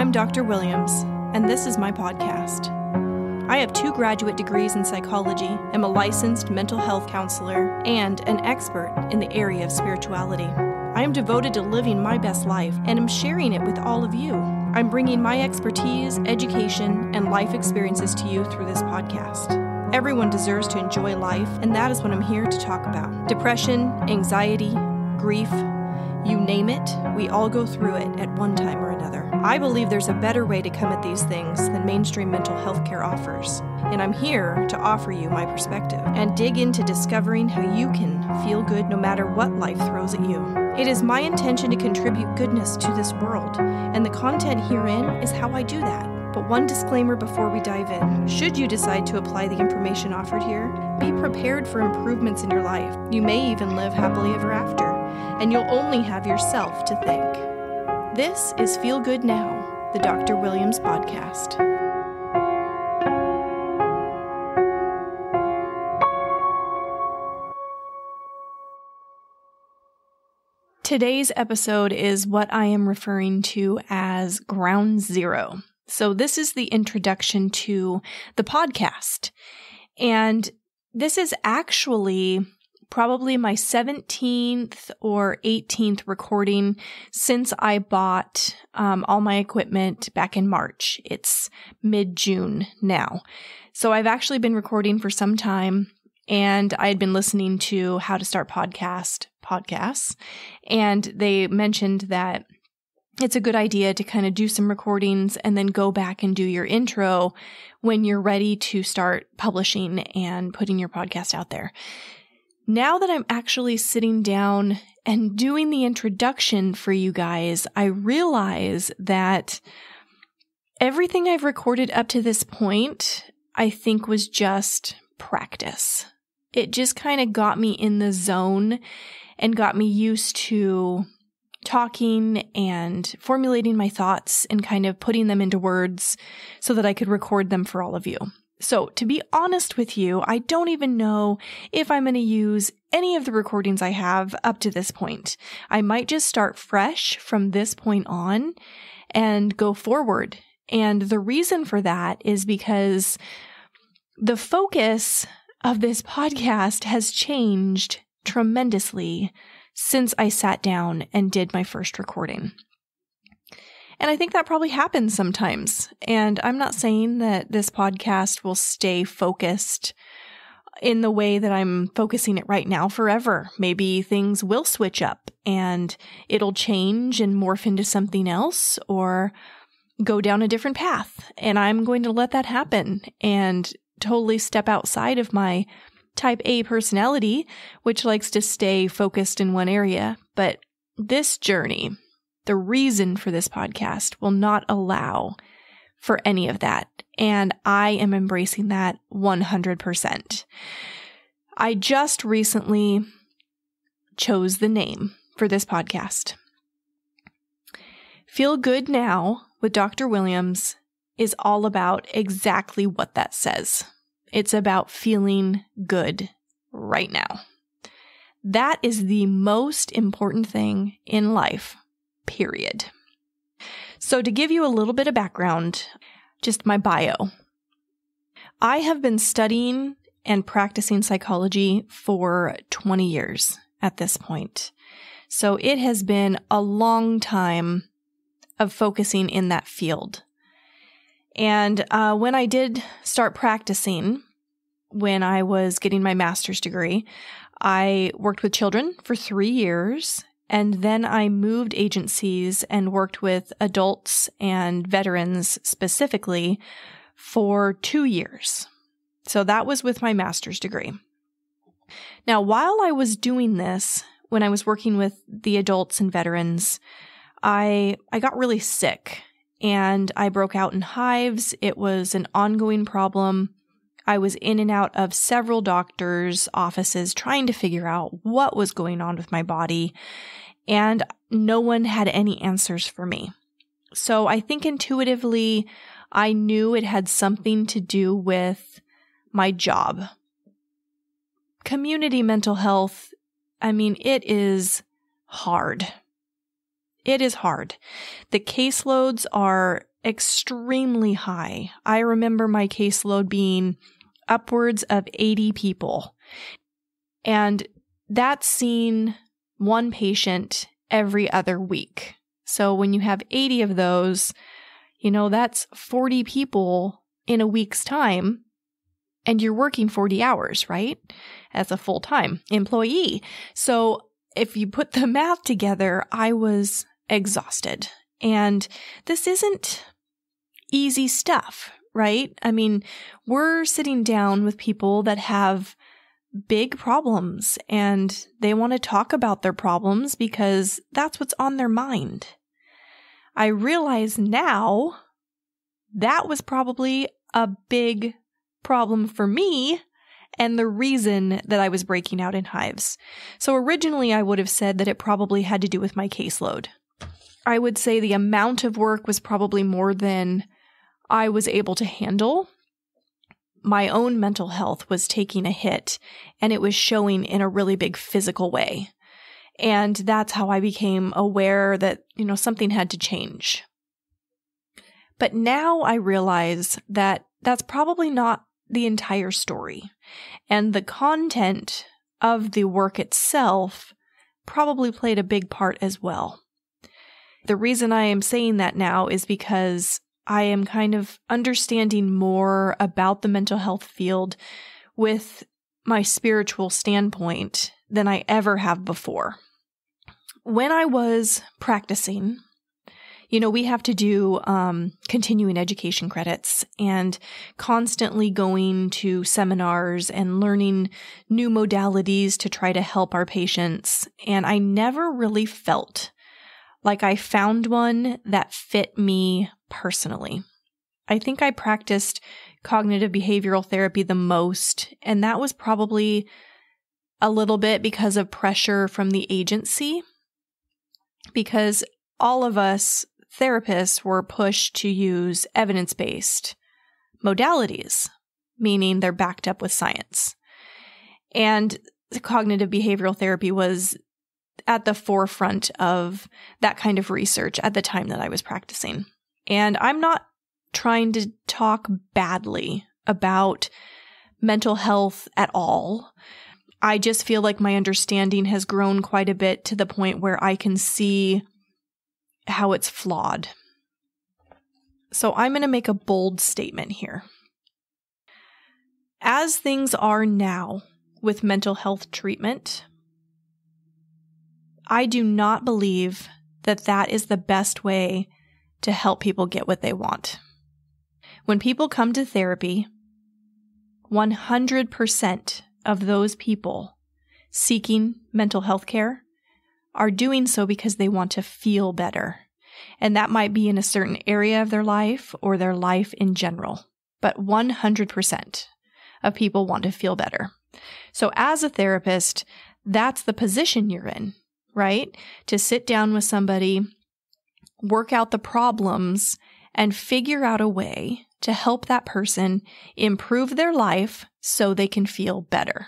I'm Dr. Williams, and this is my podcast. I have two graduate degrees in psychology, am a licensed mental health counselor, and an expert in the area of spirituality. I am devoted to living my best life and am sharing it with all of you. I'm bringing my expertise, education, and life experiences to you through this podcast. Everyone deserves to enjoy life, and that is what I'm here to talk about. Depression, anxiety, grief, you name it, we all go through it at one time or another. I believe there's a better way to come at these things than mainstream mental health care offers, and I'm here to offer you my perspective and dig into discovering how you can feel good no matter what life throws at you. It is my intention to contribute goodness to this world, and the content herein is how I do that. But one disclaimer before we dive in. Should you decide to apply the information offered here, be prepared for improvements in your life. You may even live happily ever after, and you'll only have yourself to thank. This is Feel Good Now, the Dr. Williams podcast. Today's episode is what I am referring to as ground zero. So, this is the introduction to the podcast. And this is actually probably my 17th or 18th recording since I bought um, all my equipment back in March. It's mid June now. So, I've actually been recording for some time and I had been listening to how to start podcast podcasts and they mentioned that it's a good idea to kind of do some recordings and then go back and do your intro when you're ready to start publishing and putting your podcast out there. Now that I'm actually sitting down and doing the introduction for you guys, I realize that everything I've recorded up to this point, I think was just practice. It just kind of got me in the zone and got me used to talking and formulating my thoughts and kind of putting them into words so that I could record them for all of you. So, to be honest with you, I don't even know if I'm going to use any of the recordings I have up to this point. I might just start fresh from this point on and go forward. And the reason for that is because the focus of this podcast has changed tremendously since I sat down and did my first recording. And I think that probably happens sometimes. And I'm not saying that this podcast will stay focused in the way that I'm focusing it right now forever. Maybe things will switch up and it'll change and morph into something else or go down a different path. And I'm going to let that happen and totally step outside of my type A personality, which likes to stay focused in one area. But this journey, the reason for this podcast will not allow for any of that. And I am embracing that 100%. I just recently chose the name for this podcast. Feel Good Now with Dr. Williams is all about exactly what that says. It's about feeling good right now. That is the most important thing in life, period. So, to give you a little bit of background, just my bio. I have been studying and practicing psychology for 20 years at this point. So, it has been a long time of focusing in that field. And uh, when I did start practicing, when I was getting my master's degree, I worked with children for three years. And then I moved agencies and worked with adults and veterans specifically for two years. So that was with my master's degree. Now, while I was doing this, when I was working with the adults and veterans, I, I got really sick and I broke out in hives. It was an ongoing problem. I was in and out of several doctors' offices trying to figure out what was going on with my body, and no one had any answers for me. So I think intuitively, I knew it had something to do with my job. Community mental health, I mean, it is hard. It is hard. The caseloads are extremely high. I remember my caseload being upwards of 80 people. And that's seen one patient every other week. So when you have 80 of those, you know, that's 40 people in a week's time and you're working 40 hours, right? As a full time employee. So if you put the math together, I was exhausted. And this isn't easy stuff, right? I mean, we're sitting down with people that have big problems and they want to talk about their problems because that's what's on their mind. I realize now that was probably a big problem for me and the reason that I was breaking out in hives. So originally I would have said that it probably had to do with my caseload. I would say the amount of work was probably more than I was able to handle my own mental health was taking a hit and it was showing in a really big physical way. And that's how I became aware that, you know, something had to change. But now I realize that that's probably not the entire story. And the content of the work itself probably played a big part as well. The reason I am saying that now is because I am kind of understanding more about the mental health field with my spiritual standpoint than I ever have before. When I was practicing, you know, we have to do um, continuing education credits and constantly going to seminars and learning new modalities to try to help our patients. And I never really felt like I found one that fit me personally. I think I practiced cognitive behavioral therapy the most, and that was probably a little bit because of pressure from the agency. Because all of us therapists were pushed to use evidence based modalities, meaning they're backed up with science. And cognitive behavioral therapy was at the forefront of that kind of research at the time that I was practicing. And I'm not trying to talk badly about mental health at all. I just feel like my understanding has grown quite a bit to the point where I can see how it's flawed. So I'm going to make a bold statement here. As things are now with mental health treatment, I do not believe that that is the best way to help people get what they want. When people come to therapy, 100% of those people seeking mental health care are doing so because they want to feel better. And that might be in a certain area of their life or their life in general. But 100% of people want to feel better. So as a therapist, that's the position you're in, right? To sit down with somebody work out the problems and figure out a way to help that person improve their life so they can feel better.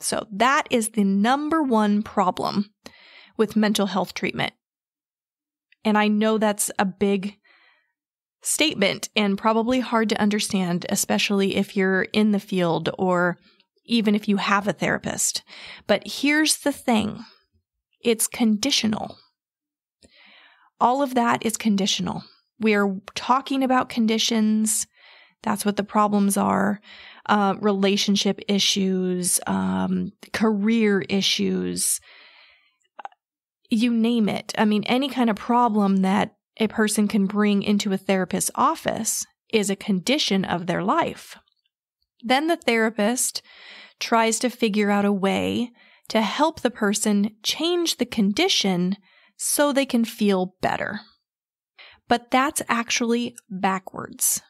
So that is the number one problem with mental health treatment. And I know that's a big statement and probably hard to understand, especially if you're in the field or even if you have a therapist. But here's the thing. It's conditional all of that is conditional. We are talking about conditions. That's what the problems are. Uh, relationship issues, um, career issues, you name it. I mean, any kind of problem that a person can bring into a therapist's office is a condition of their life. Then the therapist tries to figure out a way to help the person change the condition so they can feel better. But that's actually backwards.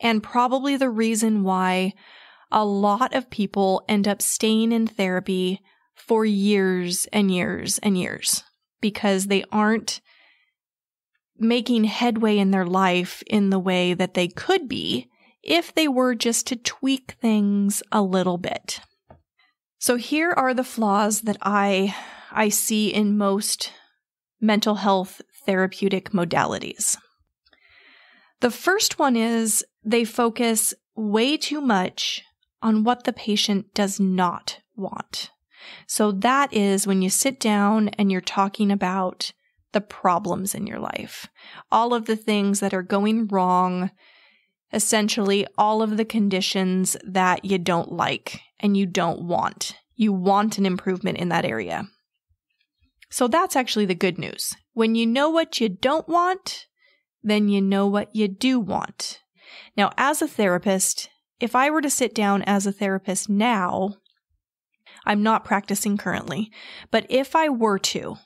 And probably the reason why a lot of people end up staying in therapy for years and years and years because they aren't making headway in their life in the way that they could be if they were just to tweak things a little bit. So here are the flaws that I I see in most mental health therapeutic modalities. The first one is they focus way too much on what the patient does not want. So that is when you sit down and you're talking about the problems in your life, all of the things that are going wrong, essentially all of the conditions that you don't like and you don't want. You want an improvement in that area. So that's actually the good news. When you know what you don't want, then you know what you do want. Now, as a therapist, if I were to sit down as a therapist now, I'm not practicing currently, but if I were to,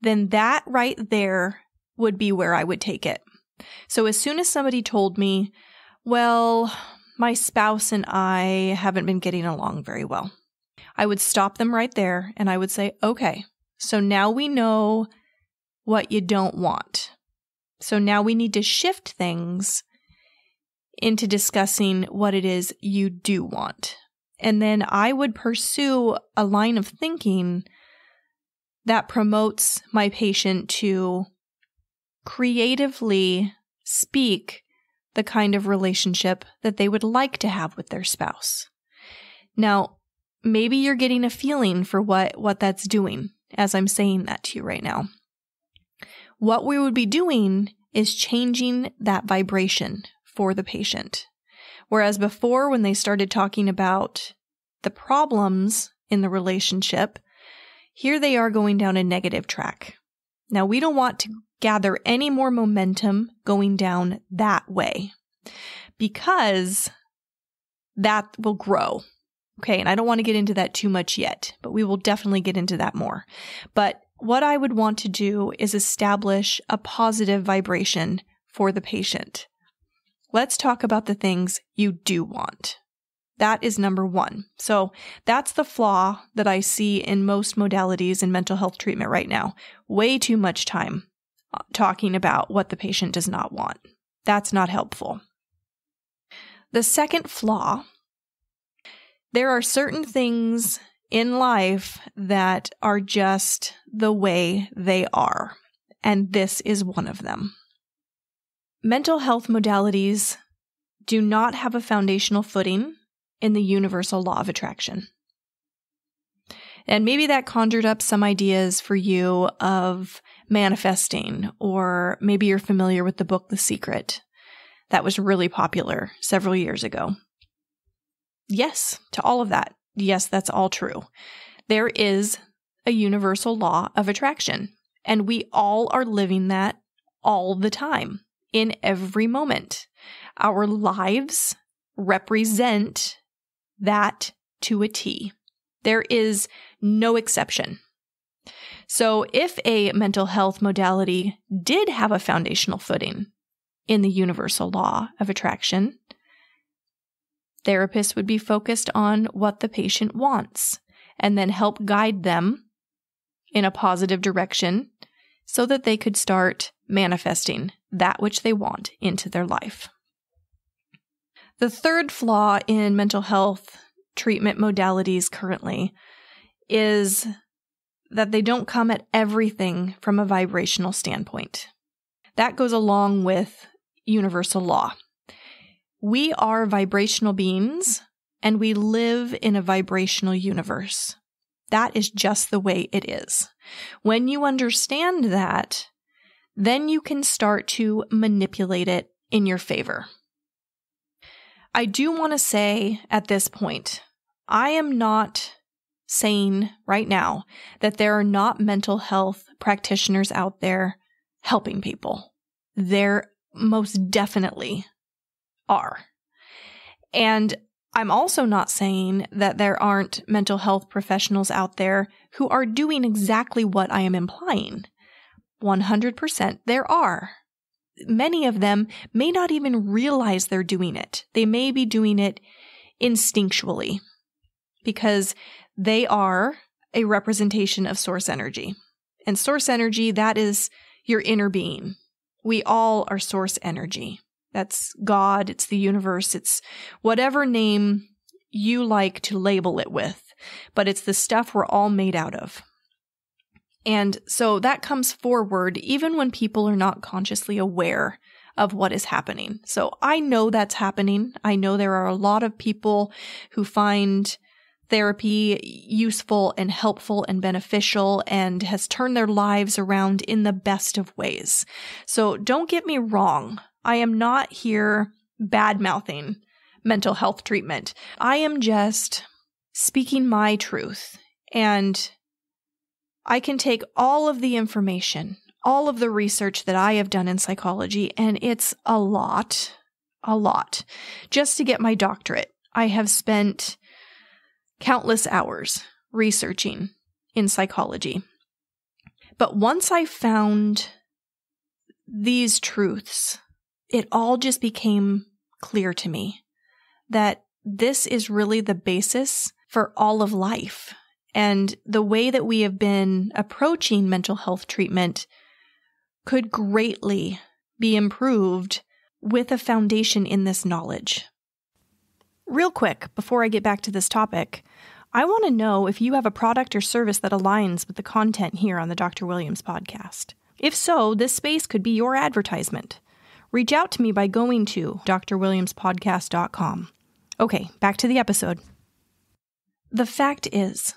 then that right there would be where I would take it. So as soon as somebody told me, well, my spouse and I haven't been getting along very well, I would stop them right there and I would say, okay, so now we know what you don't want. So now we need to shift things into discussing what it is you do want. And then I would pursue a line of thinking that promotes my patient to creatively speak the kind of relationship that they would like to have with their spouse. Now, maybe you're getting a feeling for what, what that's doing as I'm saying that to you right now. What we would be doing is changing that vibration for the patient. Whereas before, when they started talking about the problems in the relationship, here they are going down a negative track. Now, we don't want to gather any more momentum going down that way because that will grow. Okay. And I don't want to get into that too much yet, but we will definitely get into that more. But what I would want to do is establish a positive vibration for the patient. Let's talk about the things you do want. That is number one. So that's the flaw that I see in most modalities in mental health treatment right now. Way too much time talking about what the patient does not want. That's not helpful. The second flaw there are certain things in life that are just the way they are, and this is one of them. Mental health modalities do not have a foundational footing in the universal law of attraction. And maybe that conjured up some ideas for you of manifesting, or maybe you're familiar with the book The Secret. That was really popular several years ago. Yes, to all of that. Yes, that's all true. There is a universal law of attraction, and we all are living that all the time in every moment. Our lives represent that to a T. There is no exception. So, if a mental health modality did have a foundational footing in the universal law of attraction, therapists would be focused on what the patient wants and then help guide them in a positive direction so that they could start manifesting that which they want into their life. The third flaw in mental health treatment modalities currently is that they don't come at everything from a vibrational standpoint. That goes along with universal law. We are vibrational beings and we live in a vibrational universe. That is just the way it is. When you understand that, then you can start to manipulate it in your favor. I do want to say at this point, I am not saying right now that there are not mental health practitioners out there helping people. There most definitely are. And I'm also not saying that there aren't mental health professionals out there who are doing exactly what I am implying. 100% there are many of them may not even realize they're doing it. They may be doing it instinctually because they are a representation of source energy. And source energy, that is your inner being. We all are source energy. That's God, it's the universe, it's whatever name you like to label it with, but it's the stuff we're all made out of. And so that comes forward even when people are not consciously aware of what is happening. So I know that's happening. I know there are a lot of people who find therapy useful and helpful and beneficial and has turned their lives around in the best of ways. So don't get me wrong. I am not here bad mouthing mental health treatment. I am just speaking my truth and I can take all of the information, all of the research that I have done in psychology, and it's a lot, a lot. Just to get my doctorate, I have spent countless hours researching in psychology. But once I found these truths, it all just became clear to me that this is really the basis for all of life. And the way that we have been approaching mental health treatment could greatly be improved with a foundation in this knowledge. Real quick, before I get back to this topic, I want to know if you have a product or service that aligns with the content here on the Dr. Williams podcast. If so, this space could be your advertisement. Reach out to me by going to drwilliamspodcast.com. Okay, back to the episode. The fact is,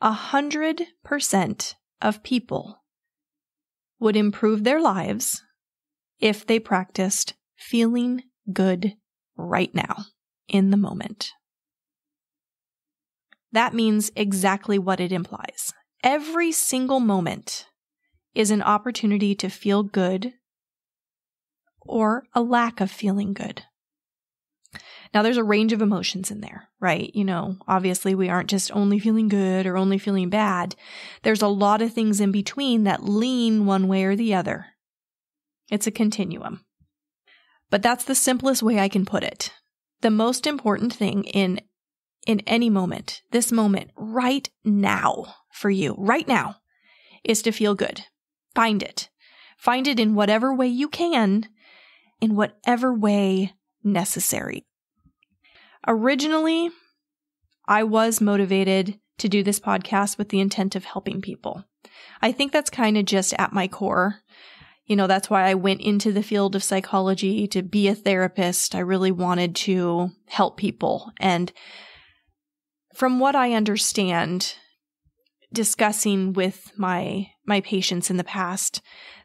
a hundred percent of people would improve their lives if they practiced feeling good right now in the moment. That means exactly what it implies. Every single moment is an opportunity to feel good or a lack of feeling good. Now, there's a range of emotions in there, right? You know, obviously, we aren't just only feeling good or only feeling bad. There's a lot of things in between that lean one way or the other. It's a continuum. But that's the simplest way I can put it. The most important thing in in any moment, this moment right now for you, right now, is to feel good. Find it. Find it in whatever way you can, in whatever way necessary. Originally, I was motivated to do this podcast with the intent of helping people. I think that's kind of just at my core. You know, that's why I went into the field of psychology to be a therapist. I really wanted to help people. And from what I understand, discussing with my my patients in the past,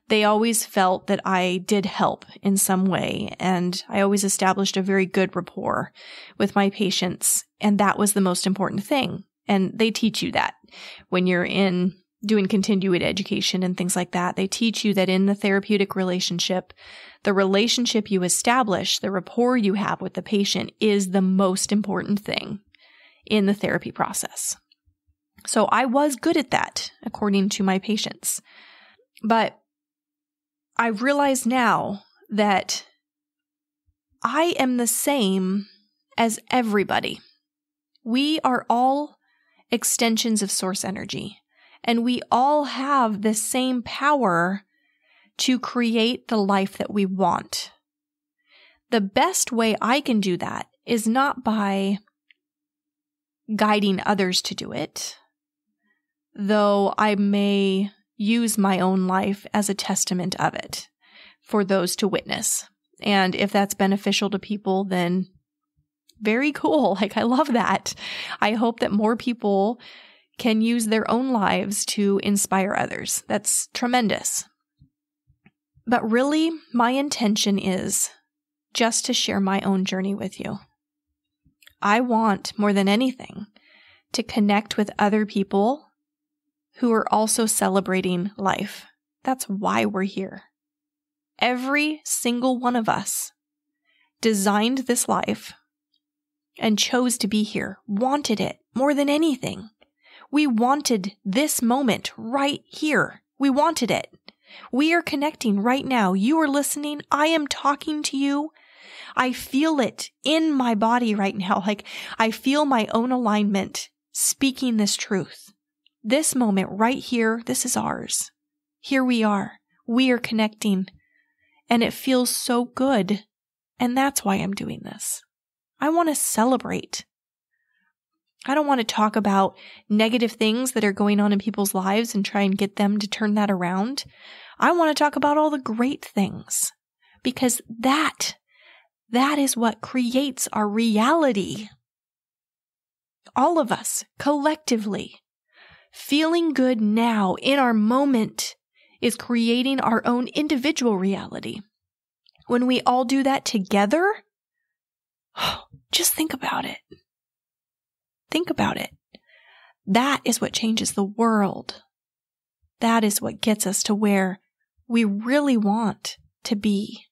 they always felt that I did help in some way. And I always established a very good rapport with my patients. And that was the most important thing. And they teach you that when you're in doing continued education and things like that. They teach you that in the therapeutic relationship, the relationship you establish, the rapport you have with the patient is the most important thing in the therapy process. So I was good at that, according to my patients. But I realize now that I am the same as everybody. We are all extensions of source energy, and we all have the same power to create the life that we want. The best way I can do that is not by guiding others to do it, though I may use my own life as a testament of it for those to witness. And if that's beneficial to people, then very cool. Like, I love that. I hope that more people can use their own lives to inspire others. That's tremendous. But really, my intention is just to share my own journey with you. I want more than anything to connect with other people who are also celebrating life. That's why we're here. Every single one of us designed this life and chose to be here, wanted it more than anything. We wanted this moment right here. We wanted it. We are connecting right now. You are listening. I am talking to you. I feel it in my body right now. Like I feel my own alignment speaking this truth. This moment right here, this is ours. Here we are. We are connecting. And it feels so good. And that's why I'm doing this. I want to celebrate. I don't want to talk about negative things that are going on in people's lives and try and get them to turn that around. I want to talk about all the great things because that, that is what creates our reality. All of us collectively feeling good now in our moment is creating our own individual reality. When we all do that together, just think about it. Think about it. That is what changes the world. That is what gets us to where we really want to be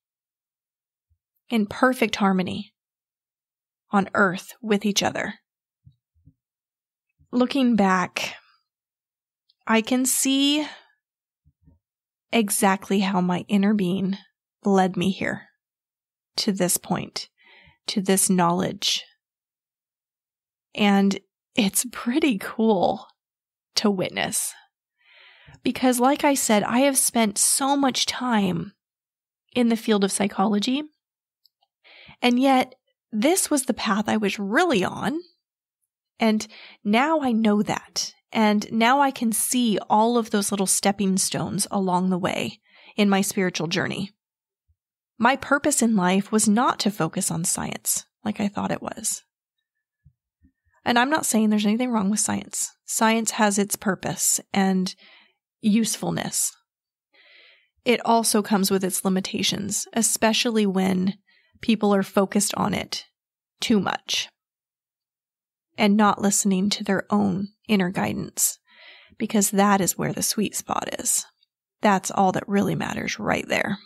in perfect harmony on earth with each other. Looking back, I can see exactly how my inner being led me here to this point, to this knowledge. And it's pretty cool to witness. Because, like I said, I have spent so much time in the field of psychology. And yet, this was the path I was really on. And now I know that. And now I can see all of those little stepping stones along the way in my spiritual journey. My purpose in life was not to focus on science like I thought it was. And I'm not saying there's anything wrong with science. Science has its purpose and usefulness. It also comes with its limitations, especially when people are focused on it too much and not listening to their own inner guidance, because that is where the sweet spot is. That's all that really matters right there.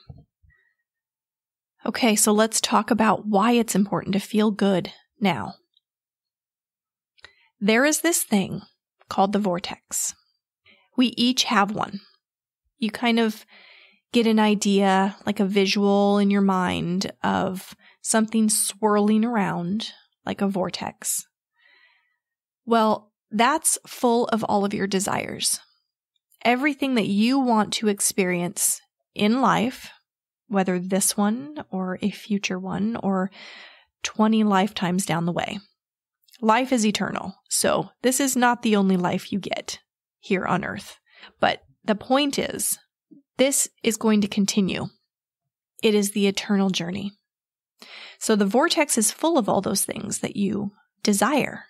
Okay, so let's talk about why it's important to feel good now. There is this thing called the vortex. We each have one. You kind of get an idea, like a visual in your mind of something swirling around like a vortex. Well, that's full of all of your desires. Everything that you want to experience in life, whether this one or a future one or 20 lifetimes down the way. Life is eternal, so this is not the only life you get here on earth. But the point is, this is going to continue. It is the eternal journey. So the vortex is full of all those things that you desire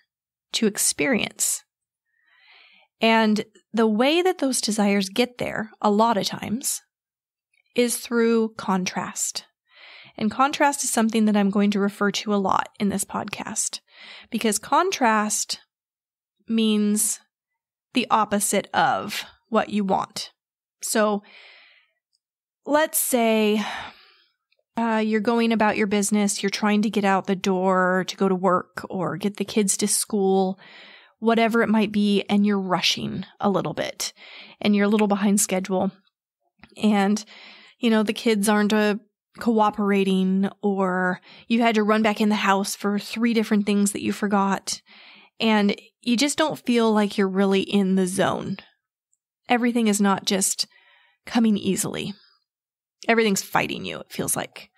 to experience. And the way that those desires get there, a lot of times, is through contrast. And contrast is something that I'm going to refer to a lot in this podcast because contrast means the opposite of what you want. So let's say uh, you're going about your business, you're trying to get out the door to go to work or get the kids to school, whatever it might be, and you're rushing a little bit and you're a little behind schedule. And, you know, the kids aren't a cooperating or you had to run back in the house for three different things that you forgot and you just don't feel like you're really in the zone. Everything is not just coming easily. Everything's fighting you, it feels like.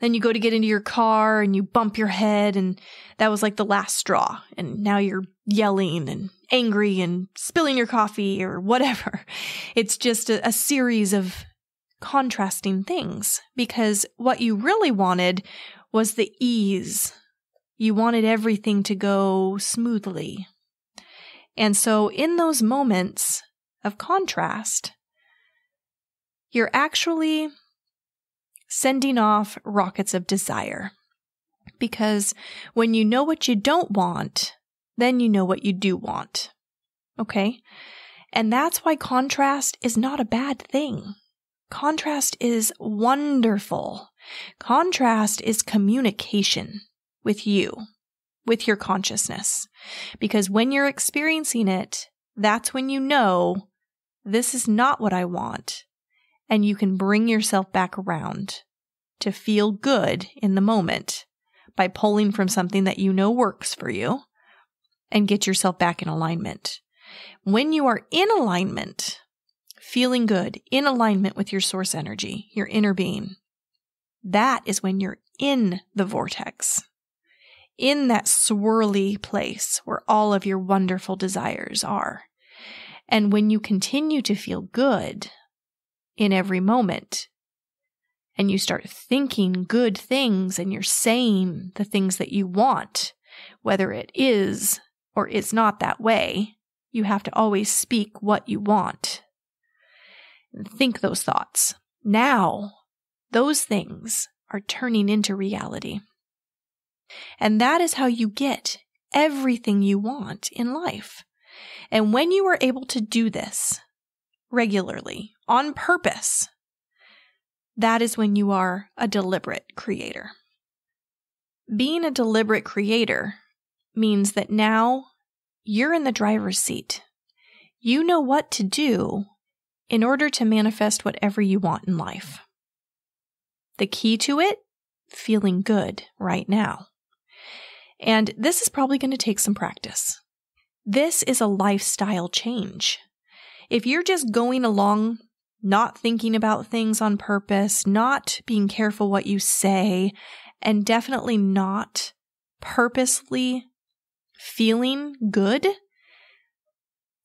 Then you go to get into your car and you bump your head, and that was like the last straw. And now you're yelling and angry and spilling your coffee or whatever. It's just a, a series of contrasting things because what you really wanted was the ease. You wanted everything to go smoothly. And so, in those moments of contrast, you're actually sending off rockets of desire. Because when you know what you don't want, then you know what you do want. Okay? And that's why contrast is not a bad thing. Contrast is wonderful. Contrast is communication with you, with your consciousness. Because when you're experiencing it, that's when you know this is not what I want and you can bring yourself back around to feel good in the moment by pulling from something that you know works for you and get yourself back in alignment. When you are in alignment, feeling good, in alignment with your source energy, your inner being, that is when you're in the vortex, in that swirly place where all of your wonderful desires are. And when you continue to feel good, in every moment. and you start thinking good things and you're saying the things that you want, whether it is or is not that way, you have to always speak what you want. Think those thoughts. Now, those things are turning into reality. And that is how you get everything you want in life. And when you are able to do this regularly, on purpose, that is when you are a deliberate creator. Being a deliberate creator means that now you're in the driver's seat. You know what to do in order to manifest whatever you want in life. The key to it? Feeling good right now. And this is probably going to take some practice. This is a lifestyle change. If you're just going along, not thinking about things on purpose, not being careful what you say, and definitely not purposely feeling good,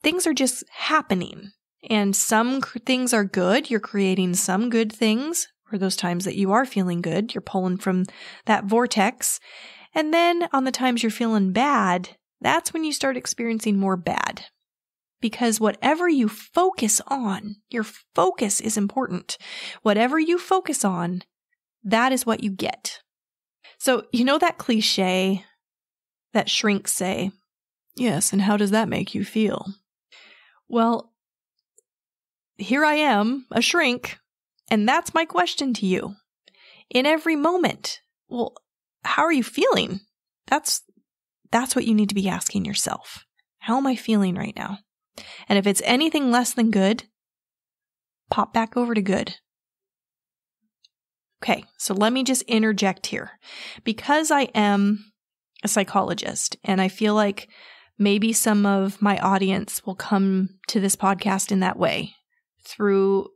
things are just happening. And some things are good. You're creating some good things for those times that you are feeling good. You're pulling from that vortex. And then on the times you're feeling bad, that's when you start experiencing more bad. Because whatever you focus on, your focus is important. Whatever you focus on, that is what you get. So, you know that cliche that shrinks say, Yes, and how does that make you feel? Well, here I am, a shrink, and that's my question to you. In every moment, well, how are you feeling? That's that's what you need to be asking yourself. How am I feeling right now? And if it's anything less than good, pop back over to good. Okay, so let me just interject here. Because I am a psychologist and I feel like maybe some of my audience will come to this podcast in that way through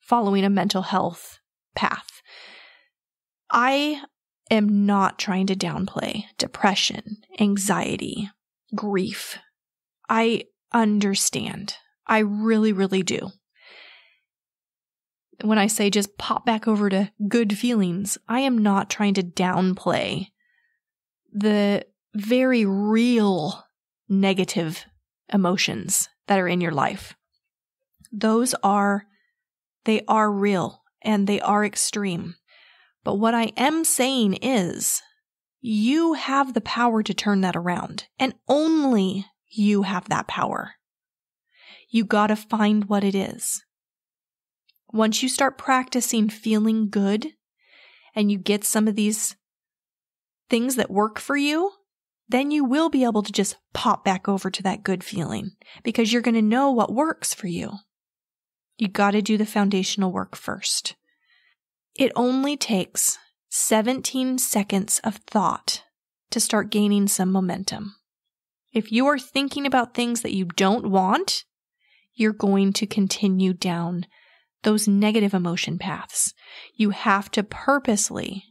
following a mental health path. I am not trying to downplay depression, anxiety, grief. I understand. I really, really do. When I say just pop back over to good feelings, I am not trying to downplay the very real negative emotions that are in your life. Those are, they are real and they are extreme. But what I am saying is, you have the power to turn that around, and only you have that power. You gotta find what it is. Once you start practicing feeling good and you get some of these things that work for you, then you will be able to just pop back over to that good feeling because you're going to know what works for you. You got to do the foundational work first. It only takes 17 seconds of thought to start gaining some momentum. If you are thinking about things that you don't want, you're going to continue down those negative emotion paths. You have to purposely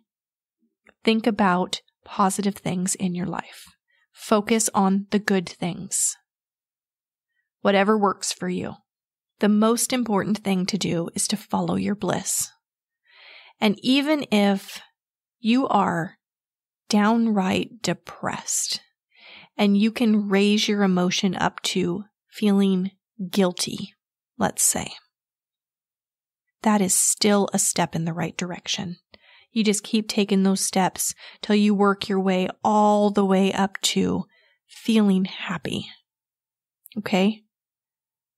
think about positive things in your life. Focus on the good things. Whatever works for you. The most important thing to do is to follow your bliss. And even if you are downright depressed and you can raise your emotion up to feeling guilty, let's say, that is still a step in the right direction. You just keep taking those steps till you work your way all the way up to feeling happy. Okay?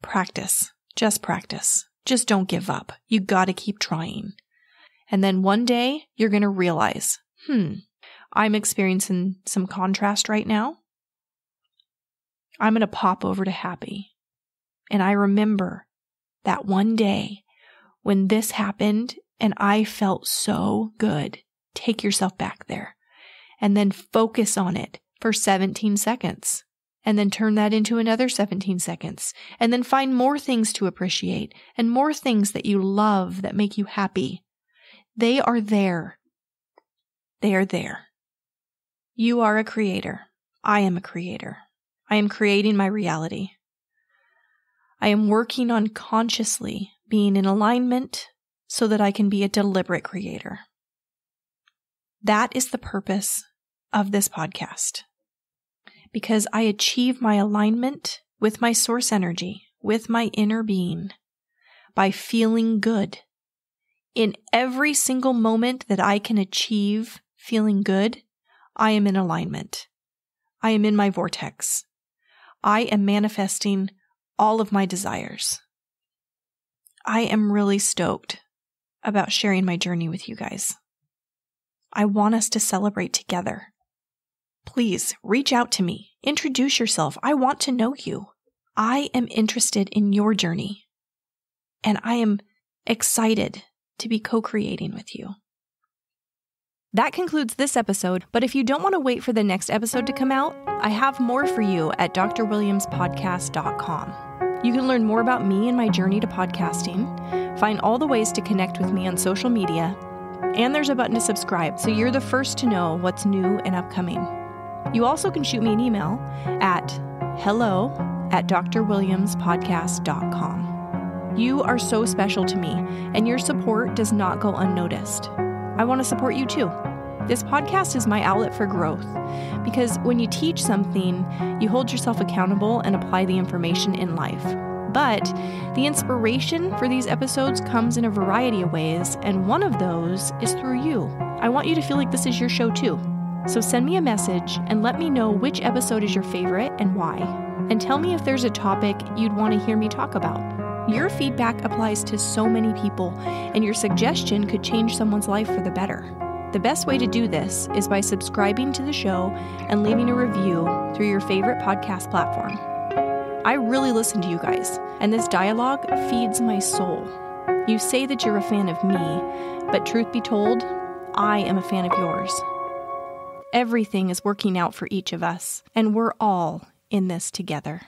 Practice. Just practice. Just don't give up. You gotta keep trying. And then one day you're to realize, hmm, I'm experiencing some contrast right now. I'm to pop over to happy. And I remember that one day when this happened and I felt so good. Take yourself back there and then focus on it for 17 seconds and then turn that into another 17 seconds and then find more things to appreciate and more things that you love that make you happy they are there. They are there. You are a creator. I am a creator. I am creating my reality. I am working on consciously being in alignment so that I can be a deliberate creator. That is the purpose of this podcast. Because I achieve my alignment with my source energy, with my inner being, by feeling good. In every single moment that I can achieve feeling good, I am in alignment. I am in my vortex. I am manifesting all of my desires. I am really stoked about sharing my journey with you guys. I want us to celebrate together. Please reach out to me. Introduce yourself. I want to know you. I am interested in your journey. And I am excited to be co creating with you. That concludes this episode, but if you don't want to wait for the next episode to come out, I have more for you at drwilliamspodcast.com. You can learn more about me and my journey to podcasting, find all the ways to connect with me on social media, and there's a button to subscribe so you're the first to know what's new and upcoming. You also can shoot me an email at hello at drwilliamspodcast.com. You are so special to me, and your support does not go unnoticed. I want to support you too. This podcast is my outlet for growth because when you teach something, you hold yourself accountable and apply the information in life. But the inspiration for these episodes comes in a variety of ways, and one of those is through you. I want you to feel like this is your show too. So send me a message and let me know which episode is your favorite and why. And tell me if there's a topic you'd want to hear me talk about. Your feedback applies to so many people, and your suggestion could change someone's life for the better. The best way to do this is by subscribing to the show and leaving a review through your favorite podcast platform. I really listen to you guys, and this dialogue feeds my soul. You say that you're a fan of me, but truth be told, I am a fan of yours. Everything is working out for each of us, and we're all in this together.